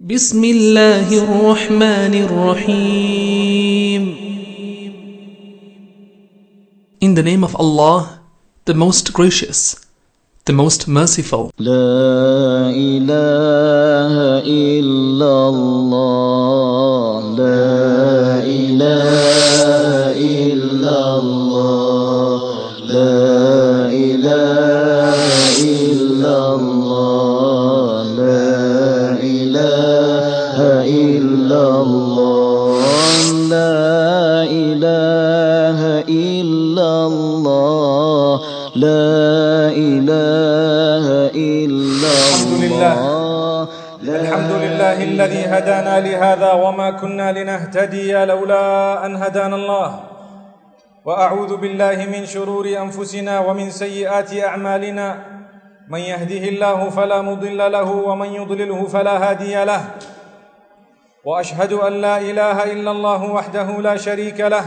بسم الله الرحمن الرحيم In the name of Allah, the most gracious, the most merciful. لا إله إلا الله لا إله إلا الله لا إله إلا الله لا إله إلا. الله الحمد لله الذي هدانا لهذا وما كنا لنهتدي لولا أن هدانا الله وأعوذ بالله من شرور أنفسنا ومن سيئات أعمالنا من يهده الله فلا مضل له ومن يضلله فلا هادي له وأشهد أن لا إله إلا الله وحده لا شريك له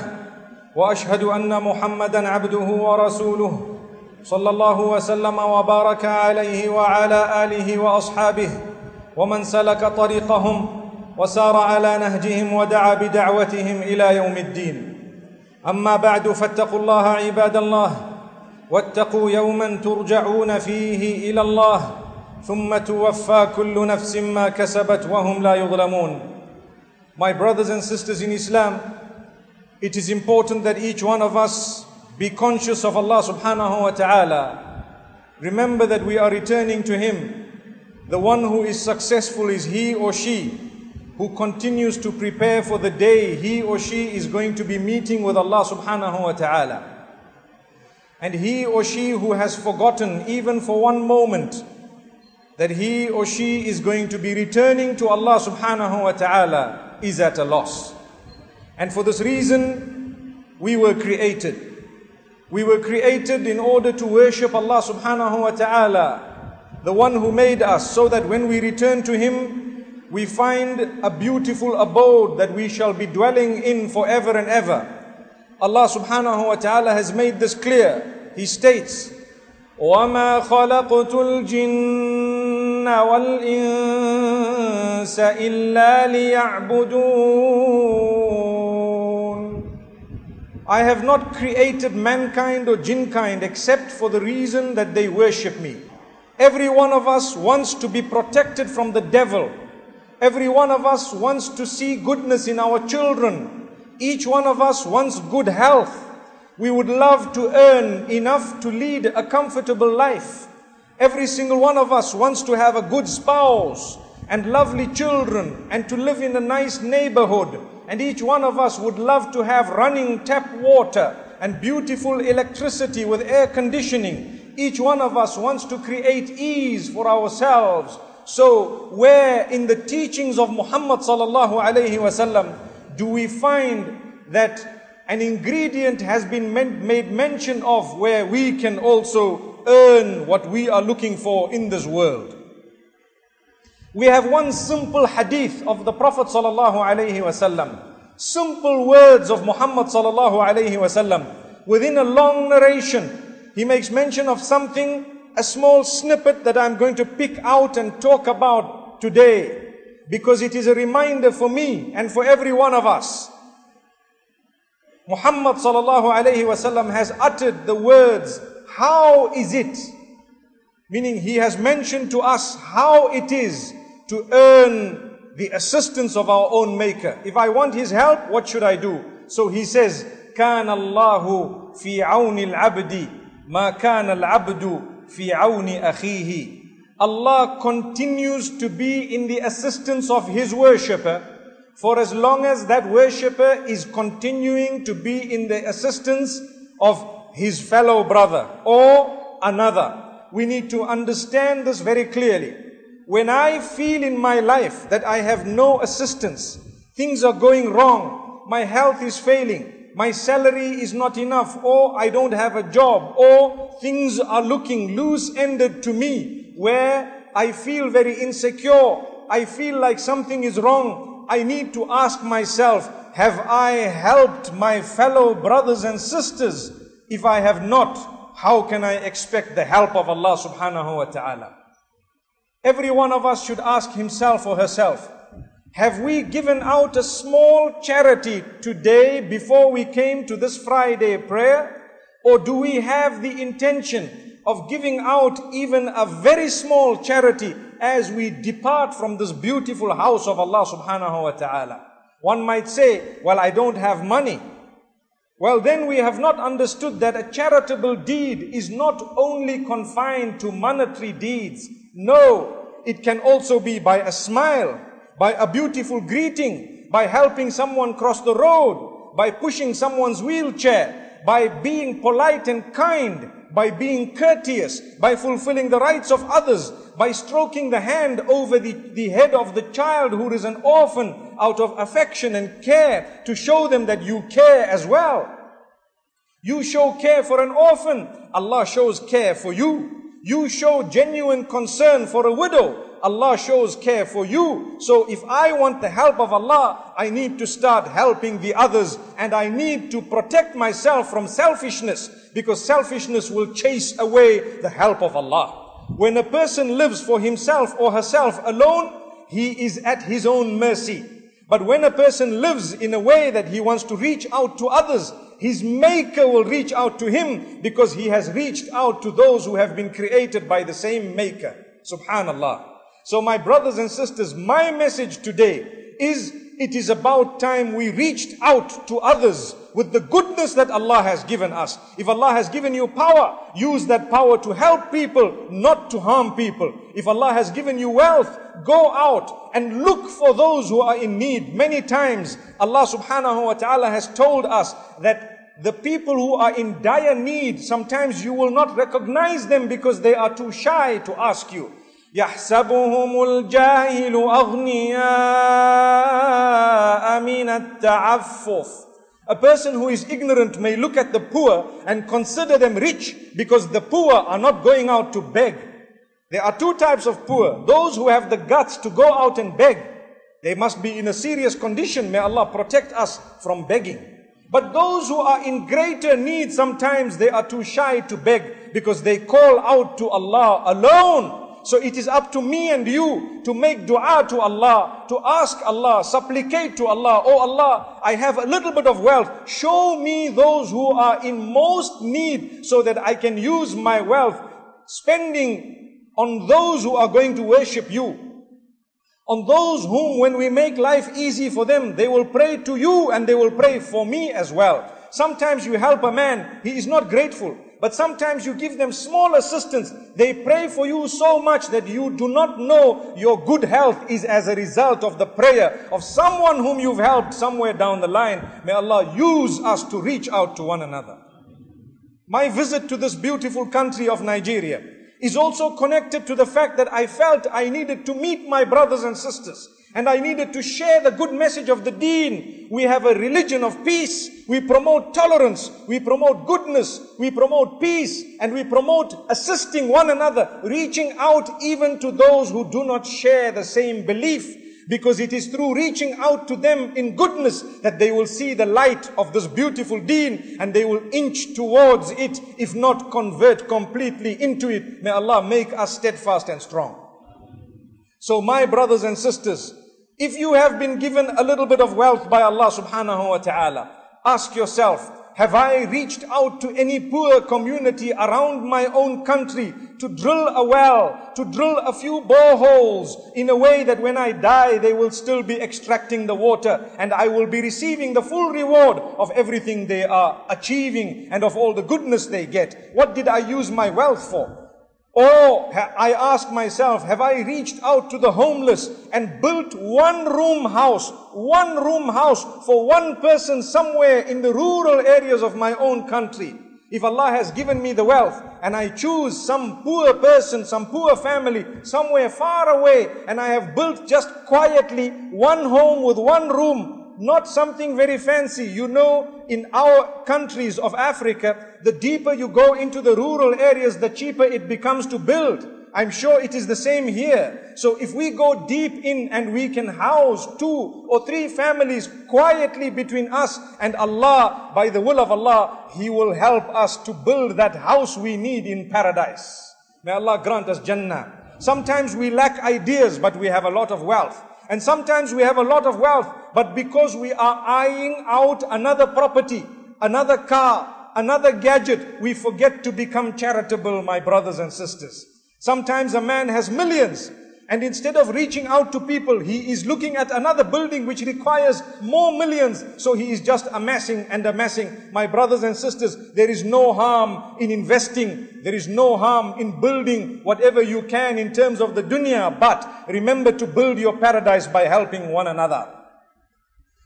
وأشهد أن محمدا عبده ورسوله صلى الله وسلم وبارك عليه وعلى آله وأصحابه ومن سلك طريقهم وسار على نهجهم ودعا بدعوتهم إلى يوم الدين. أما بعد فاتقوا الله عباد الله واتقوا يوما ترجعون فيه إلى الله ثم توفى كل نفس ما كسبت وهم لا يظلمون. My brothers and sisters in Islam, it is important that each one of us be conscious of Allah subhanahu wa ta'ala. Remember that we are returning to Him. The one who is successful is he or she who continues to prepare for the day he or she is going to be meeting with Allah subhanahu wa ta'ala. And he or she who has forgotten even for one moment that he or she is going to be returning to Allah subhanahu wa ta'ala is at a loss. And for this reason, we were created. We were created in order to worship Allah subhanahu wa ta'ala, the one who made us, so that when we return to Him, we find a beautiful abode that we shall be dwelling in forever and ever. Allah subhanahu wa ta'ala has made this clear. He states, وَمَا خَلَقْتُ الْجِنَّ وَالْإِنسَ إِلَّا لِيَعْبُدُونَ I have not created mankind or jinkind except for the reason that they worship me. Every one of us wants to be protected from the devil. Every one of us wants to see goodness in our children. Each one of us wants good health. We would love to earn enough to lead a comfortable life. Every single one of us wants to have a good spouse and lovely children and to live in a nice neighborhood. And each one of us would love to have running tap water and beautiful electricity with air conditioning. Each one of us wants to create ease for ourselves. So, where in the teachings of Muhammad sallallahu alaihi wasallam do we find that an ingredient has been made mention of where we can also earn what we are looking for in this world? We have one simple hadith of the Prophet sallallahu alaihi wasallam. Simple words of Muhammad sallallahu alaihi wasallam. Within a long narration, he makes mention of something, a small snippet that I'm going to pick out and talk about today. Because it is a reminder for me and for every one of us. Muhammad sallallahu alaihi wasallam has uttered the words, how is it? Meaning he has mentioned to us how it is to earn the assistance of our own maker. If I want his help, what should I do? So he says, كان الله في عون العبد ما كان العبد في عون أخيه. Allah continues to be in the assistance of his worshipper for as long as that worshipper is continuing to be in the assistance of his fellow brother or another. We need to understand this very clearly. When I feel in my life that I have no assistance, things are going wrong, my health is failing, my salary is not enough, or I don't have a job, or things are looking loose ended to me, where I feel very insecure, I feel like something is wrong, I need to ask myself, have I helped my fellow brothers and sisters? If I have not, how can I expect the help of Allah subhanahu wa ta'ala? Every one of us should ask himself or herself, Have we given out a small charity today before we came to this Friday prayer? Or do we have the intention of giving out even a very small charity as we depart from this beautiful house of Allah subhanahu wa ta'ala? One might say, well, I don't have money. Well, then we have not understood that a charitable deed is not only confined to monetary deeds. No, it can also be by a smile, by a beautiful greeting, by helping someone cross the road, by pushing someone's wheelchair, by being polite and kind, by being courteous, by fulfilling the rights of others, by stroking the hand over the, the head of the child who is an orphan out of affection and care to show them that you care as well. You show care for an orphan, Allah shows care for you. You show genuine concern for a widow, Allah shows care for you. So if I want the help of Allah, I need to start helping the others and I need to protect myself from selfishness because selfishness will chase away the help of Allah. When a person lives for himself or herself alone, he is at his own mercy. But when a person lives in a way that he wants to reach out to others, his maker will reach out to him because he has reached out to those who have been created by the same maker. Subhanallah. So my brothers and sisters, my message today is it is about time we reached out to others with the goodness that Allah has given us. If Allah has given you power, use that power to help people, not to harm people. If Allah has given you wealth, go out and look for those who are in need. Many times, Allah subhanahu wa ta'ala has told us that the people who are in dire need, sometimes you will not recognize them because they are too shy to ask you. يحسبهم الجاهل أغنياء من التعفف a person who is ignorant may look at the poor and consider them rich because the poor are not going out to beg. There are two types of poor. Those who have the guts to go out and beg. They must be in a serious condition. May Allah protect us from begging. But those who are in greater need, sometimes they are too shy to beg because they call out to Allah alone. so it is up to me and you to make dua to Allah, to ask Allah, supplicate to Allah, Oh Allah, I have a little bit of wealth. Show me those who are in most need so that I can use my wealth spending on those who are going to worship you. On those whom when we make life easy for them, they will pray to you and they will pray for me as well. Sometimes you help a man, he is not grateful. But sometimes you give them small assistance. They pray for you so much that you do not know your good health is as a result of the prayer of someone whom you've helped somewhere down the line. May Allah use us to reach out to one another. My visit to this beautiful country of Nigeria is also connected to the fact that I felt I needed to meet my brothers and sisters. And I needed to share the good message of the deen. We have a religion of peace. We promote tolerance. We promote goodness. We promote peace. And we promote assisting one another, reaching out even to those who do not share the same belief. Because it is through reaching out to them in goodness that they will see the light of this beautiful deen and they will inch towards it, if not convert completely into it. May Allah make us steadfast and strong. So my brothers and sisters, if you have been given a little bit of wealth by Allah subhanahu wa ta'ala, ask yourself, have I reached out to any poor community around my own country to drill a well, to drill a few boreholes in a way that when I die, they will still be extracting the water and I will be receiving the full reward of everything they are achieving and of all the goodness they get. What did I use my wealth for? Oh, or I ask myself, have I reached out to the homeless and built one room house, one room house for one person somewhere in the rural areas of my own country? If Allah has given me the wealth and I choose some poor person, some poor family somewhere far away and I have built just quietly one home with one room not something very fancy. You know, in our countries of Africa, the deeper you go into the rural areas, the cheaper it becomes to build. I'm sure it is the same here. So if we go deep in and we can house two or three families quietly between us and Allah, by the will of Allah, He will help us to build that house we need in paradise. May Allah grant us Jannah. Sometimes we lack ideas, but we have a lot of wealth. And sometimes we have a lot of wealth, but because we are eyeing out another property, another car, another gadget, we forget to become charitable, my brothers and sisters. Sometimes a man has millions, and instead of reaching out to people, he is looking at another building which requires more millions. So he is just amassing and amassing. My brothers and sisters, there is no harm in investing. There is no harm in building whatever you can in terms of the dunya. But remember to build your paradise by helping one another.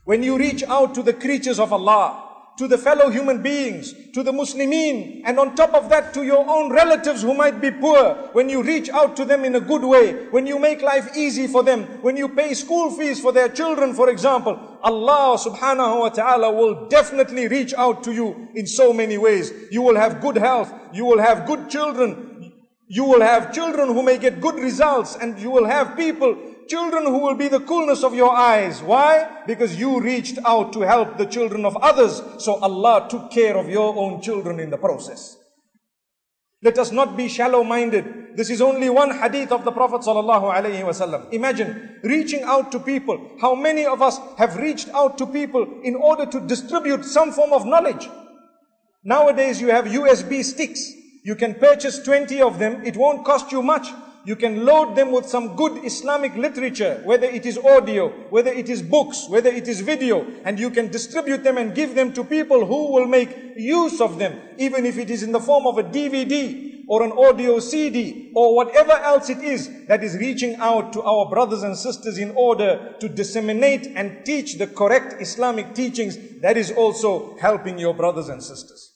When you reach out to the creatures of Allah, to the fellow human beings, to the Muslimin, and on top of that to your own relatives who might be poor, when you reach out to them in a good way, when you make life easy for them, when you pay school fees for their children, for example, Allah subhanahu wa ta'ala will definitely reach out to you in so many ways. You will have good health, you will have good children, you will have children who may get good results, and you will have people children who will be the coolness of your eyes. Why? Because you reached out to help the children of others. So Allah took care of your own children in the process. Let us not be shallow minded. This is only one hadith of the Prophet wasallam. Imagine reaching out to people. How many of us have reached out to people in order to distribute some form of knowledge? Nowadays you have USB sticks. You can purchase 20 of them. It won't cost you much. You can load them with some good Islamic literature, whether it is audio, whether it is books, whether it is video, and you can distribute them and give them to people who will make use of them, even if it is in the form of a DVD or an audio CD or whatever else it is that is reaching out to our brothers and sisters in order to disseminate and teach the correct Islamic teachings. That is also helping your brothers and sisters.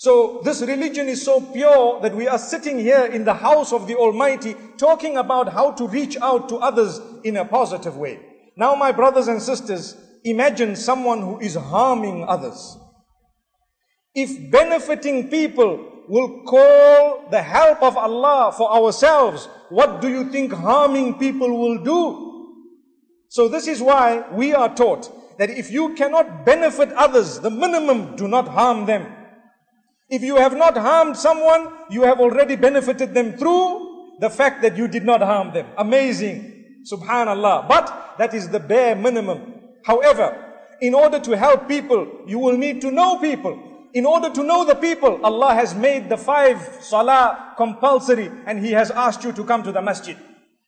So this religion is so pure that we are sitting here in the house of the Almighty talking about how to reach out to others in a positive way. Now my brothers and sisters, imagine someone who is harming others. If benefiting people will call the help of Allah for ourselves, what do you think harming people will do? So this is why we are taught that if you cannot benefit others, the minimum, do not harm them. If you have not harmed someone, you have already benefited them through the fact that you did not harm them. Amazing. Subhanallah. But that is the bare minimum. However, in order to help people, you will need to know people. In order to know the people, Allah has made the five salah compulsory and He has asked you to come to the masjid.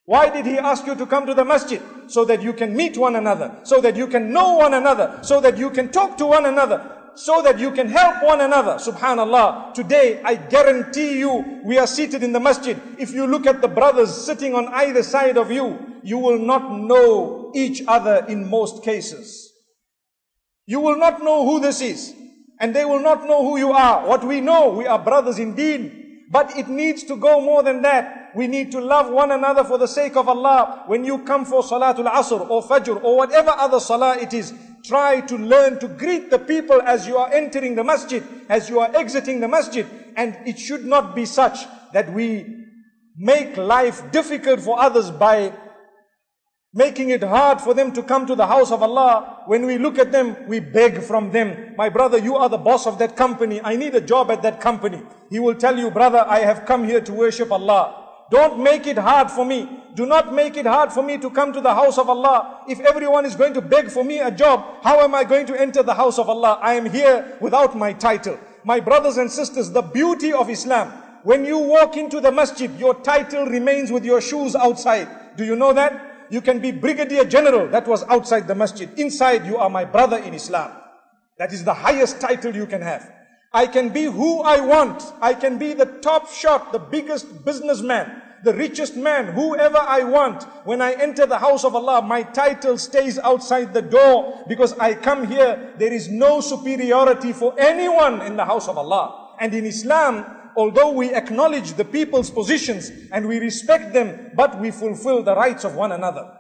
Why did He ask you to come to the masjid? So that you can meet one another, so that you can know one another, so that you can talk to one another, so that you can help one another. Subhanallah. Today, I guarantee you, we are seated in the masjid. If you look at the brothers sitting on either side of you, you will not know each other in most cases. You will not know who this is. And they will not know who you are. What we know, we are brothers indeed. But it needs to go more than that. We need to love one another for the sake of Allah. When you come for Salatul Asr or Fajr or whatever other Salah it is, try to learn to greet the people as you are entering the masjid, as you are exiting the masjid. And it should not be such that we make life difficult for others by making it hard for them to come to the house of Allah. When we look at them, we beg from them. My brother, you are the boss of that company. I need a job at that company. He will tell you, brother, I have come here to worship Allah. Don't make it hard for me. Do not make it hard for me to come to the house of Allah. If everyone is going to beg for me a job, how am I going to enter the house of Allah? I am here without my title. My brothers and sisters, the beauty of Islam. When you walk into the masjid, your title remains with your shoes outside. Do you know that? You can be brigadier general. That was outside the masjid. Inside, you are my brother in Islam. That is the highest title you can have. I can be who I want. I can be the top shot, the biggest businessman, the richest man, whoever I want. When I enter the house of Allah, my title stays outside the door because I come here. There is no superiority for anyone in the house of Allah. And in Islam, although we acknowledge the people's positions and we respect them, but we fulfill the rights of one another.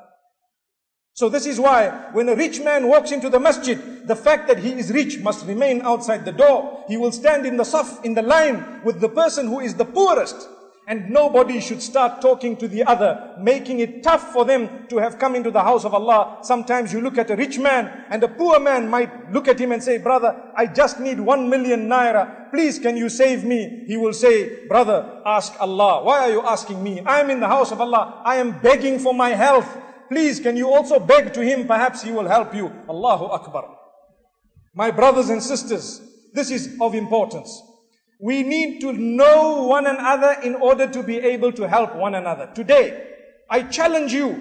So this is why when a rich man walks into the masjid, the fact that he is rich must remain outside the door. He will stand in the saf, in the line with the person who is the poorest. And nobody should start talking to the other, making it tough for them to have come into the house of Allah. Sometimes you look at a rich man and a poor man might look at him and say, brother, I just need one million naira. Please, can you save me? He will say, brother, ask Allah. Why are you asking me? I am in the house of Allah. I am begging for my health. Please, can you also beg to him? Perhaps he will help you. Allahu Akbar. My brothers and sisters, this is of importance. We need to know one another in order to be able to help one another. Today, I challenge you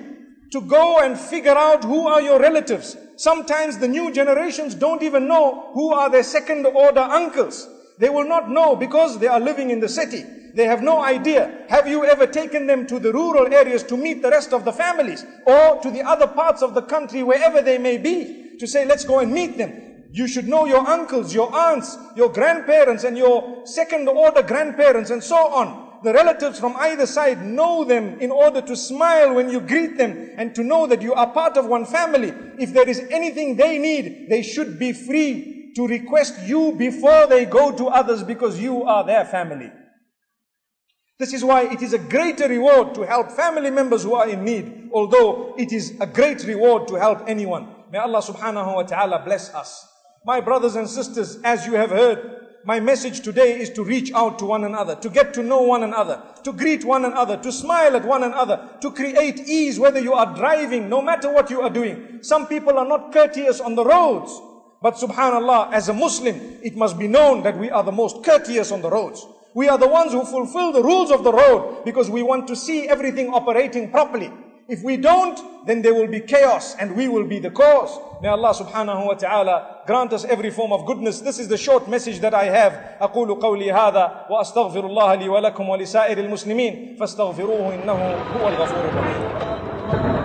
to go and figure out who are your relatives. Sometimes the new generations don't even know who are their second order uncles. They will not know because they are living in the city. They have no idea. Have you ever taken them to the rural areas to meet the rest of the families or to the other parts of the country, wherever they may be, to say, let's go and meet them? You should know your uncles, your aunts, your grandparents and your second order grandparents and so on. The relatives from either side know them in order to smile when you greet them and to know that you are part of one family. If there is anything they need, they should be free to request you before they go to others because you are their family. This is why it is a greater reward to help family members who are in need, although it is a great reward to help anyone. May Allah subhanahu wa ta'ala bless us. My brothers and sisters, as you have heard, my message today is to reach out to one another, to get to know one another, to greet one another, to smile at one another, to create ease whether you are driving, no matter what you are doing. Some people are not courteous on the roads. But subhanallah, as a Muslim, it must be known that we are the most courteous on the roads. We are the ones who fulfill the rules of the road because we want to see everything operating properly. If we don't, then there will be chaos and we will be the cause. May Allah subhanahu wa ta'ala grant us every form of goodness. This is the short message that I have. أقول قولي هذا وأستغفر الله لي ولكم ولسائر المسلمين فاستغفروه إنه هو الغفور الرحيم.